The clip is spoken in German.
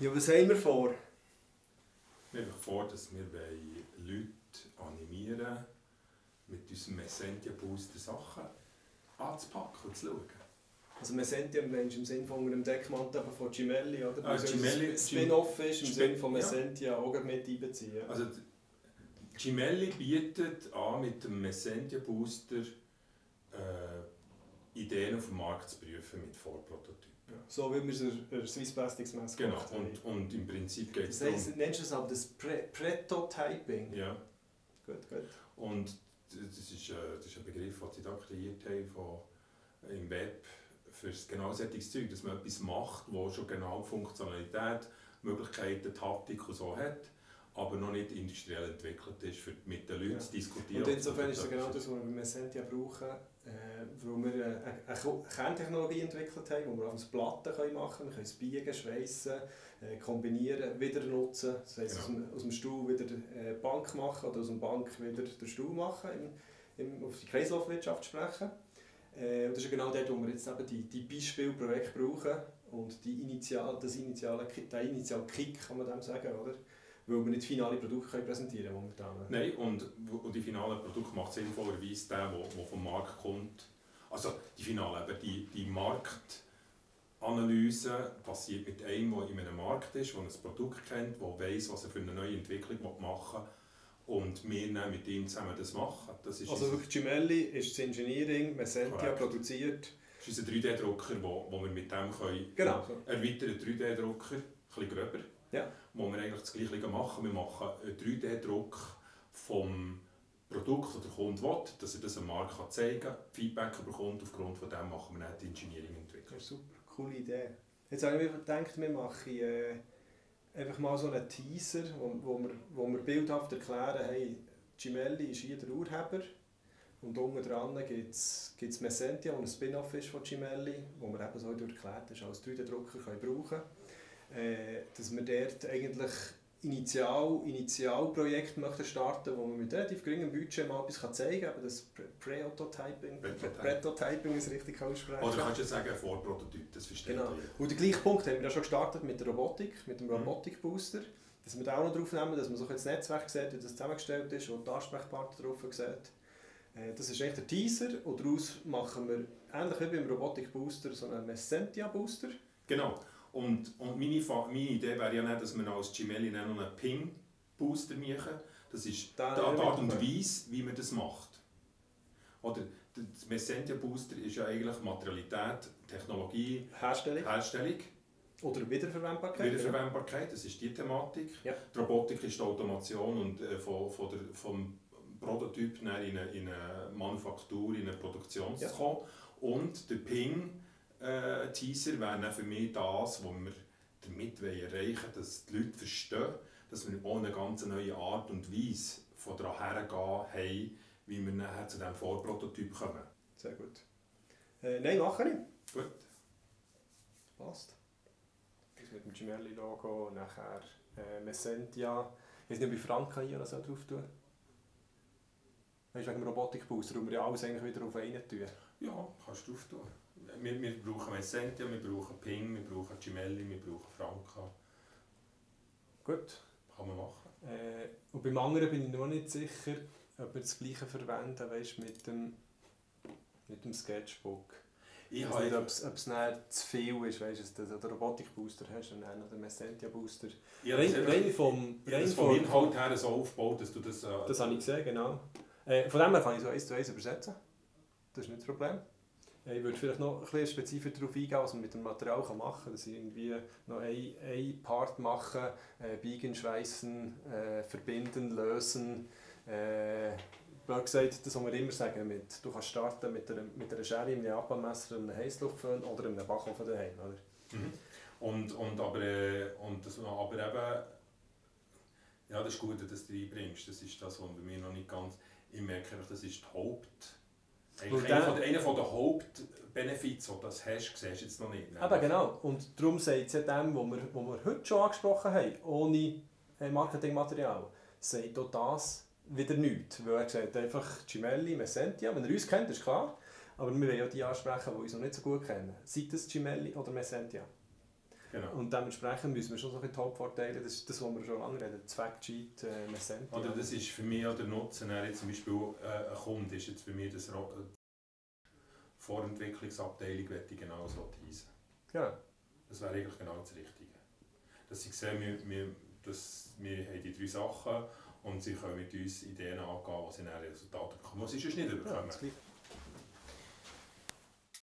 Ja, was haben wir vor? Wir haben vor, dass wir Leute animieren mit unserem Messentia Booster Sachen anzupacken und zu schauen. Also Messentia meinst du im Sinne von einem Deckmantel von Cimelli, oder? Ah, Cimelli- ein Spin-off ist, im Sinne von ja. Messentia auch gleich mit einbeziehen. Also die Cimelli bietet an, mit dem Messentia Booster äh, Ideen auf dem Markt zu prüfen mit Vorprototypen. So wie wir es in der Swiss Plastics Messe Genau, gemacht haben. und, und im Prinzip geht es Das heisst, nennst du es aber das Pre Prototyping? Ja, Gut, gut. und das ist, äh, das ist ein Begriff, den sie da kreiert haben von, im Web für genau solches Zeug, dass man etwas macht, wo schon genau Funktionalität, Möglichkeiten, Taktik und so hat, aber noch nicht industriell entwickelt ist, für mit den Leuten Ja. zu diskutieren. Und insofern ist es genau das, was wir bei Messentia brauchen, äh, wo wir äh, eine, eine Kerntechnologie entwickelt haben, wo wir auf das Platten können machen können. Wir können es biegen, schweissen, äh, kombinieren, wieder nutzen. Das heisst, Genau. aus, dem, aus dem Stuhl wieder äh, die Bank machen oder aus dem Bank wieder den Stuhl machen, im, im, auf die Kreislaufwirtschaft sprechen. Äh, und das ist genau dort, wo wir jetzt eben die, die Beispielprojekte brauchen und die Initial, das initiale, den initialen Kick, kann man dem sagen, oder? Weil wir nicht finale Produkte können präsentieren momentan. Nein, und, und die finale Produkt macht sinnvollerweise der, der, vom Markt kommt. Also die finale, aber die, die Marktanalyse passiert mit einem, der in einem Markt ist, der ein Produkt kennt, der weiss, was er für eine neue Entwicklung machen will. Und wir dann mit ihm zusammen das machen. Das ist Also wirklich Gemelli ist das Engineering, Messentia Korrekt. produziert. das ist unser 3D-Drucker, wo, wo wir mit dem können, Genau. erweiterten 3D-Drucker, ein bisschen gröber, Ja. wo wir eigentlich das Gleiche machen. Wir machen einen 3D-Druck vom Produkt, das der Kunde will, dass er das am Markt zeigen kann, Feedback bekommt, aufgrund von dem machen wir dann die Engineering-Entwicklung. Ja, super, coole Idee. Jetzt habe ich mir gedacht, wir machen äh, einfach mal so einen Teaser, wo, wo, wir, wo wir bildhaft erklären, hey, Gemelli ist hier der Urheber und unten dran gibt es Messentia, das ein Spin-off ist von Gemelli, wo wir eben so erklärt ist, als 3D-Drucker können brauchen äh, dass wir dort eigentlich Initial, Initialprojekt möchten starten, wo man mit relativ geringem Budget mal etwas zeigen kann, eben das Prototyping, Prototyping. Ist richtig aussprechen. Oder kannst du jetzt sagen, ein Vorprototyp, das versteht Genau. jeder. Und den gleichen Punkt haben wir ja schon gestartet mit der Robotik, mit dem Mhm. Robotik-Booster. Dass wir da auch noch drauf nehmen, dass man so das Netzwerk sieht, wie das zusammengestellt ist und die Ansprechpartner drauf sieht. Äh, Das ist echt der Teaser und daraus machen wir, ähnlich wie beim Robotik-Booster, so einen Messentia-Booster. Genau. Und, und meine, meine Idee wäre ja nicht, dass wir als dann noch einen Ping-Booster machen. Das ist die Da- die Art und. Weise, wie man das macht. Oder das Messentia-Booster ist ja eigentlich Materialität, Technologie, Herstellung Herstellung, oder Wiederverwendbarkeit. Wiederverwendbarkeit, das ist die Thematik. Ja. Die Robotik ist die Automation und äh, von, von der, vom Prototyp in eine, in eine Manufaktur, in eine Produktion Ja. zu kommen. Und der Ping-Teaser wäre dann für mich das, was wir damit erreichen wollen, dass die Leute verstehen, dass wir auch eine ganz neue Art und Weise von daran hergehen haben, wie wir nachher zu diesem Vorprototyp kommen. Sehr gut. Äh, nein, mache ich. Gut. Passt. Das mit dem Gemelli-Logo, nachher äh, Messentia. Ich weiß nicht, ob ich Franka hier noch drauf tun Weißt du, wegen dem Robotik-Booster, wo wir ja alles eigentlich wieder auf einen tun. Ja, kannst du drauf tun. Wir, wir brauchen Messentia, wir brauchen Ping, wir brauchen Gemelli, wir brauchen Franca. Gut. Kann man machen. Äh, und beim anderen bin ich noch nicht sicher, ob wir das gleiche verwenden, weißt, mit dem, mit dem Sketchbook. Ich weiß nicht, ob es, dann zu viel ist, weißt du, den Robotik-Booster hast und dann noch den Messentia-Booster. ich habe Rein, rein vom... Rein das vom, Inhalt her so aufgebaut, dass du das... Äh, Das habe ich gesehen, genau. Äh, von dem her kann ich so eins zu eins übersetzen. Das ist nicht das Problem. Ich würde vielleicht noch ein bisschen spezifischer darauf eingehen, was man mit dem Material kann machen kann. Dass ich irgendwie noch ein, ein Part mache, äh, biegen, schweißen, äh, verbinden, lösen. Äh, blöd gesagt, das, was wir immer sagen, mit, du kannst starten mit einer, mit einer Schere, einem Japanmesser, einem Heißluftföhn oder einem Backofen daheim. Oder? Mhm. Und, und, aber, äh, und das, aber eben... Ja, das ist gut, dass du reinbringst. Das ist das, was bei mir noch nicht ganz... Ich merke das ist die Haupt... Eigentlich einer, von, einer von der Hauptbenefits, die das hast, siehst du jetzt noch nicht. Eben genau. Und darum sagt es ja dem, was wir, was wir heute schon angesprochen haben, ohne äh, Marketingmaterial, sagt auch das wieder nichts. Weil er sagt einfach Gemelli, Messentia, wenn er uns kennt, ist klar. Aber wir wollen ja die ansprechen, die uns noch nicht so gut kennen. Sei das Gemelli oder Messentia. Genau. Und dementsprechend müssen wir schon so ein bisschen Hauptvorteile, das ist das, was wir schon lange reden, Zwecksheet, äh, Mesenti. Oder das ist für mich auch der Nutzen, wenn jetzt zum Beispiel äh, ein Kunde ist jetzt für mich das äh, Vorentwicklungsabteilung, möchte ich genau so teasen. Genau. Das wäre eigentlich genau das Richtige. Dass sie sehen, wir, wir, dass wir haben die drei Sachen und sie können mit uns Ideen angehen, die sie dann Resultate bekommen. Was ist es nicht Ja, überkommen? das Gleiche.